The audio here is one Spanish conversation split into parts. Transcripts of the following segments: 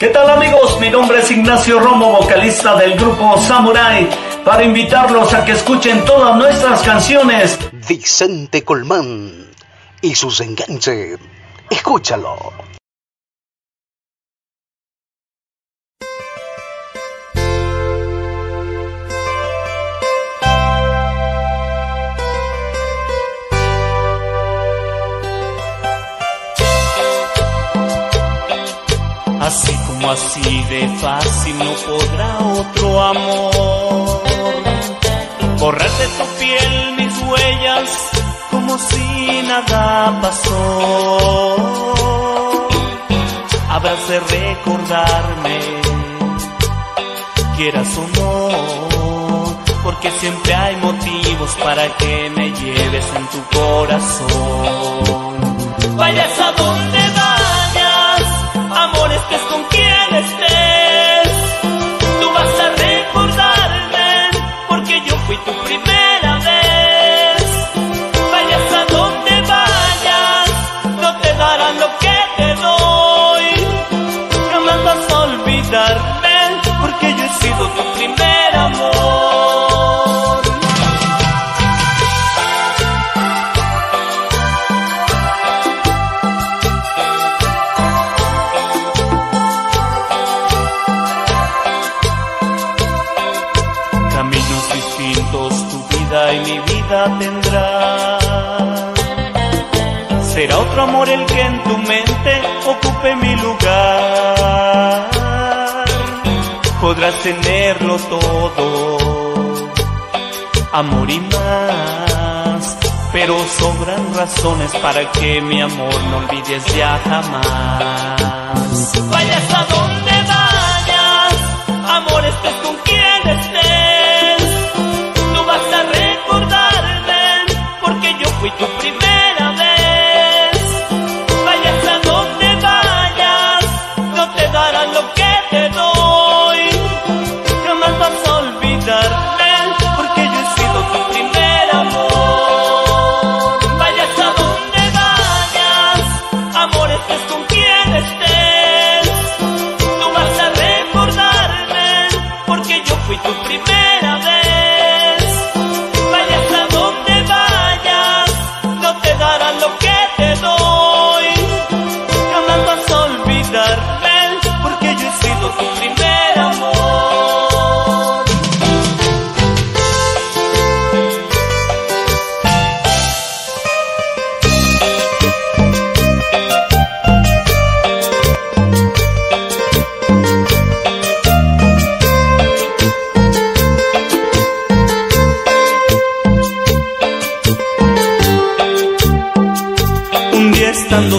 ¿Qué tal amigos? Mi nombre es Ignacio Romo, vocalista del grupo Samurai, para invitarlos a que escuchen todas nuestras canciones. Vicente Colmán y sus enganches. Escúchalo. Así como así de fácil no podrá otro amor borrar de tu piel mis huellas como si nada pasó. Habrás de recordarme, quieras o no, porque siempre hay motivos para que me lleves en tu corazón. Vayas a donde amor estés con quien tendrá. Será otro amor el que en tu mente ocupe mi lugar. Podrás tenerlo todo, amor y más. Pero sobran razones para que mi amor no olvides ya jamás. Vayas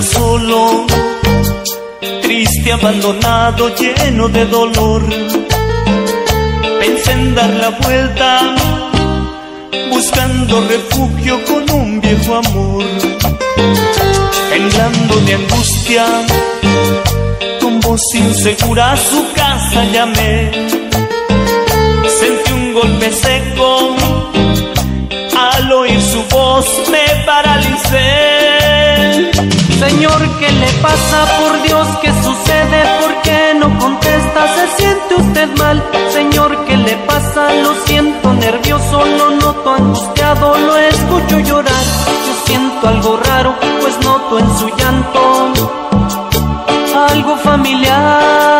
solo, triste, abandonado, lleno de dolor. Pensé en dar la vuelta, buscando refugio con un viejo amor. Temblando de angustia, con voz insegura a su casa llamé. Sentí un golpe seco, al oír su voz me paralicé Señor, ¿qué le pasa? Por Dios, ¿qué sucede? ¿Por qué no contesta? ¿Se siente usted mal? Señor, ¿qué le pasa? Lo siento nervioso, lo noto angustiado, lo escucho llorar. Yo siento algo raro, pues noto en su llanto algo familiar.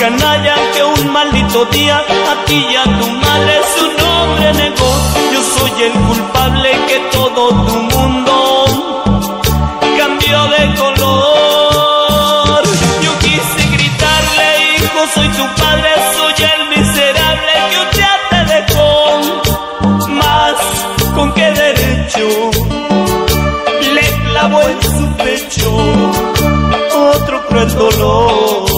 Canalla que un maldito día a ti y a tu madre su nombre negó. Yo soy el culpable que todo tu mundo cambió de color. Yo quise gritarle, hijo, soy tu padre, soy el miserable que un día te dejó. Más, ¿con qué derecho? Le clavó en su pecho otro cruel dolor.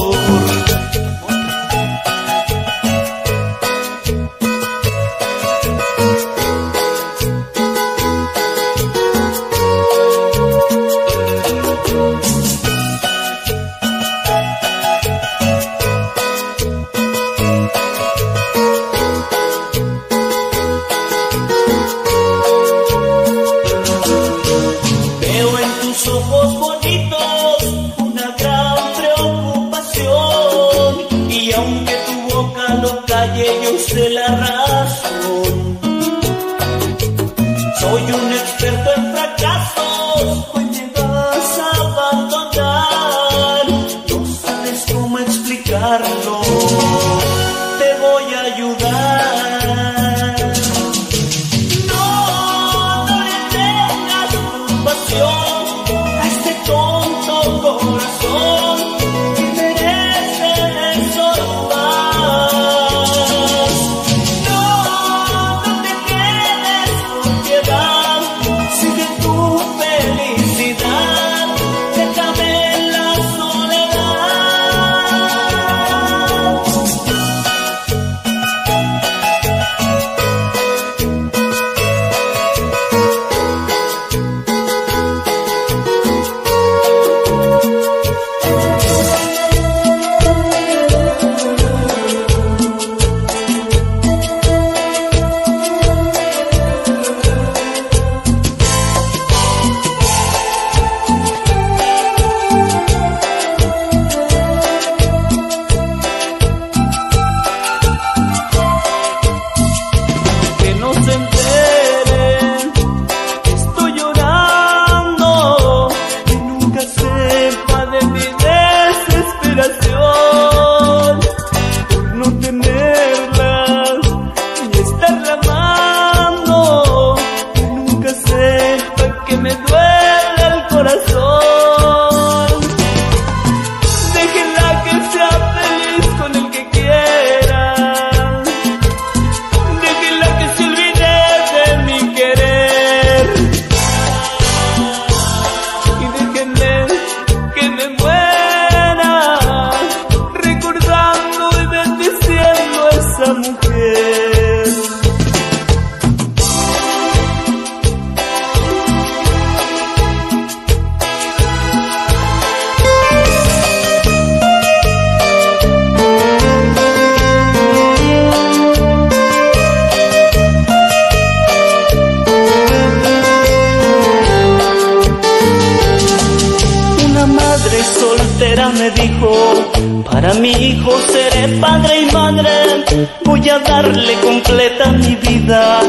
Me dijo, para mi hijo seré padre y madre, voy a darle completa mi vida,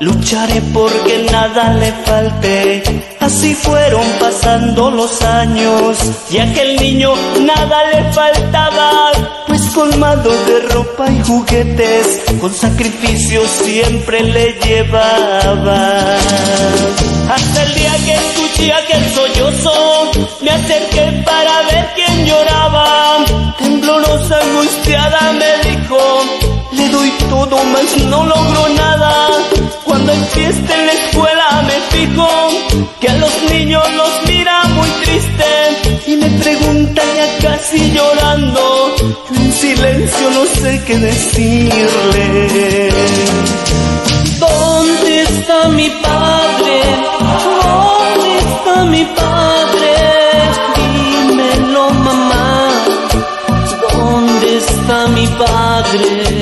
lucharé porque nada le falte. Así fueron pasando los años y aquel niño nada le faltaba, colmado de ropa y juguetes, con sacrificio siempre le llevaba. Hasta el día que escuché aquel sollozo, me acerqué para ver quién lloraba. Temblorosa, angustiada me dijo, le doy todo, mas no logro nada. Cuando hay fiesta en la escuela me fijo que a los niños los mira muy triste y me pregunta ya casi llorando. Silencio no sé qué decirle. ¿Dónde está mi padre? ¿Dónde está mi padre? Dímelo, mamá. ¿Dónde está mi padre?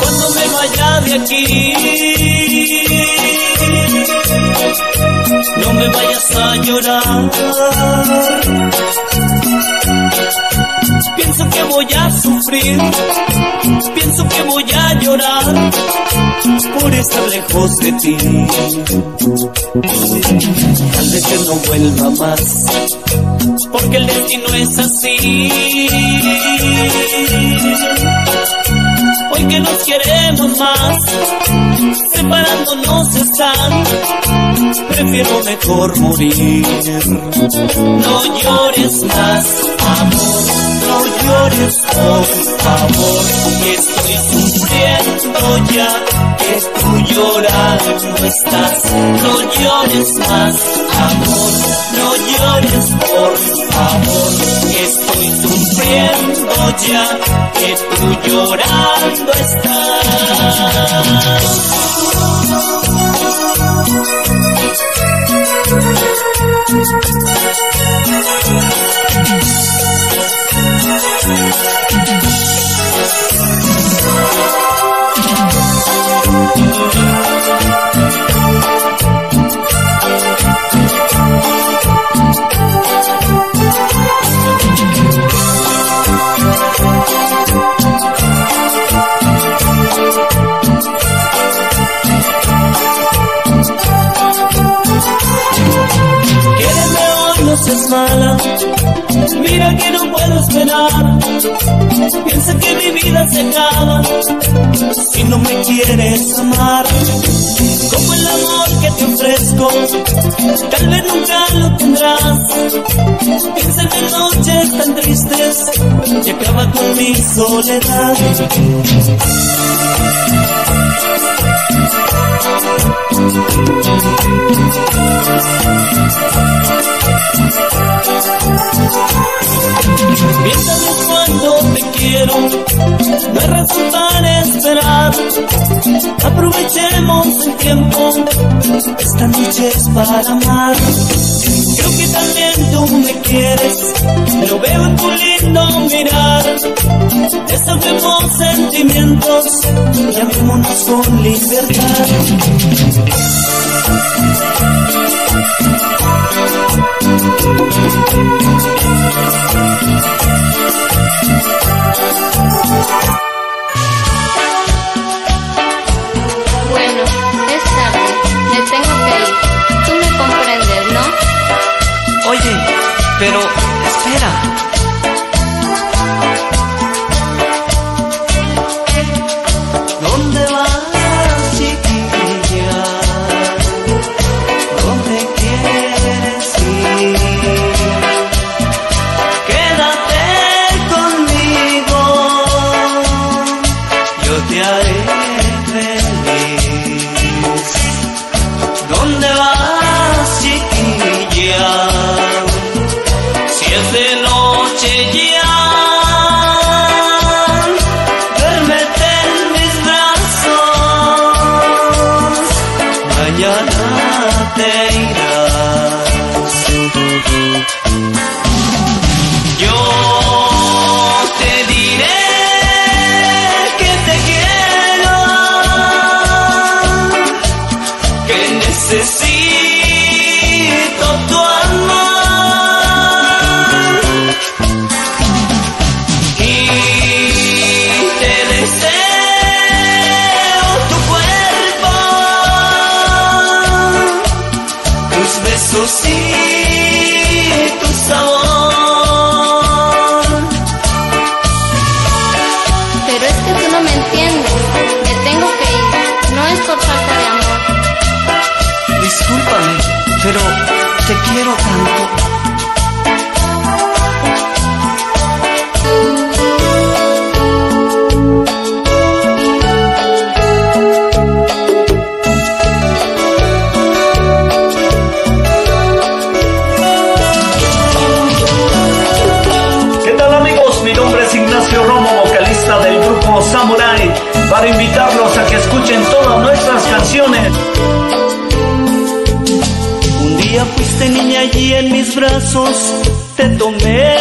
Cuando me vaya de aquí, no me vayas a llorar. Que voy a sufrir, pienso que voy a llorar por estar lejos de ti. Tal vez que no vuelva más, porque el destino es así. Hoy que nos queremos más, separándonos están, prefiero mejor morir. No llores más, amor, llores por favor, que estoy sufriendo ya, que tú llorando estás. No llores más, amor, no llores por favor, que estoy sufriendo ya, que tú llorando estás. Es mala. Mira que no puedo esperar. Piensa que mi vida se acaba si no me quieres amar. Como el amor que te ofrezco, tal vez nunca lo tendrás. Piensa en noches tan tristes y acaba con mi soledad. No para esperar. Aprovechemos el tiempo, esta noche es para amar. Creo que también tú me quieres, lo veo en tu lindo mirar. Desahoguemos sentimientos y amémonos con libertad. Bueno, pero Discúlpame, pero te quiero tanto. ¿Qué día fuiste niña allí en mis brazos, te tomé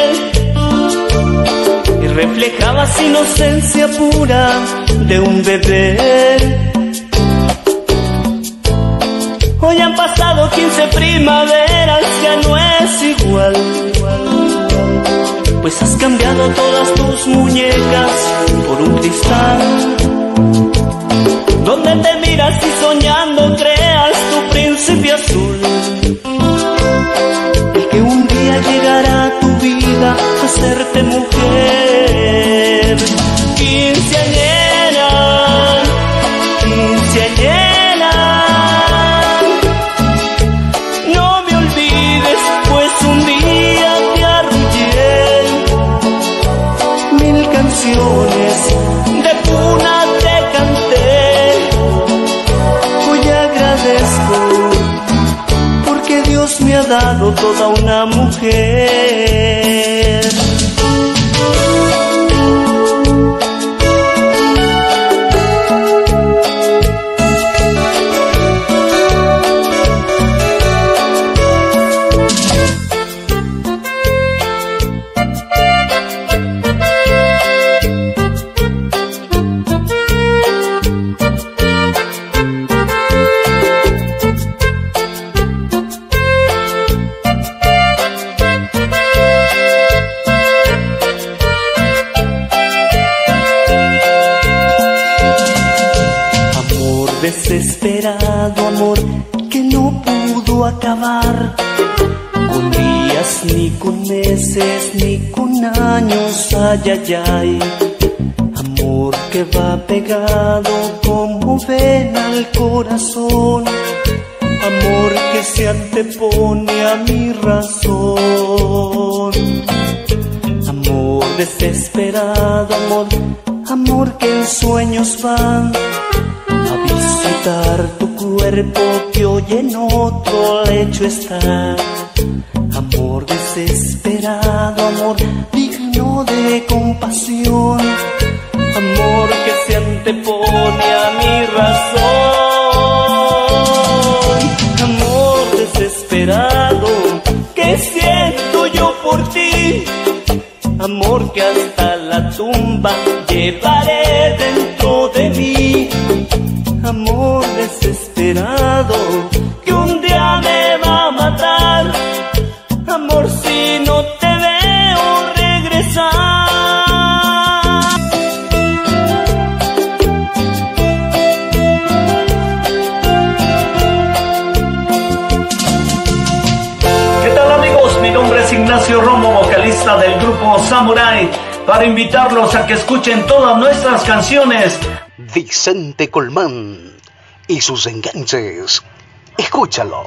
y reflejabas inocencia pura de un bebé. Hoy han pasado 15 primaveras, ya no es igual. Pues has cambiado todas tus muñecas por un cristal. Donde te miras y soñando creas tu príncipe azul. Desesperado, amor que no pudo acabar. con días, ni con meses, ni con años, ay, ay, ay. Amor que va pegado como ven al corazón. Amor que se antepone a mi razón. Amor desesperado, amor, amor que en sueños van a visitar tu cuerpo que hoy en otro lecho está. Amor desesperado, amor digno de compasión, amor que se antepone a mi razón, amor desesperado que siento yo por ti, amor que hasta la tumba llevaré invitarlos a que escuchen todas nuestras canciones Vicente Colmán y sus enganches. Escúchalo.